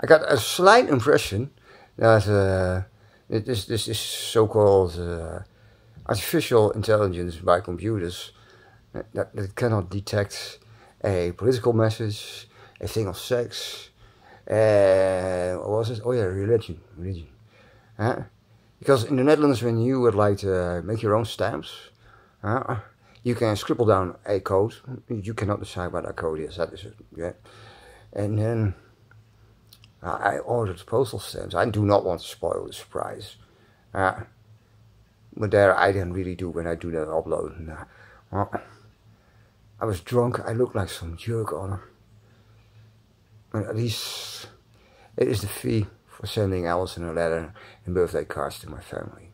I got a slight impression that uh, this this is so-called uh, artificial intelligence by computers that, that cannot detect a political message, a thing of sex, uh, what was it? Oh yeah, religion, religion. Huh? Because in the Netherlands, when you would like to make your own stamps, uh, you can scribble down a code. You cannot decide what that code is. That is it. Yeah. And then I ordered postal stamps. I do not want to spoil the surprise. Uh, but there I didn't really do when I do that upload. Uh, I was drunk. I looked like some jerk on her. At least it is the fee for sending Alison a letter and birthday cards to my family.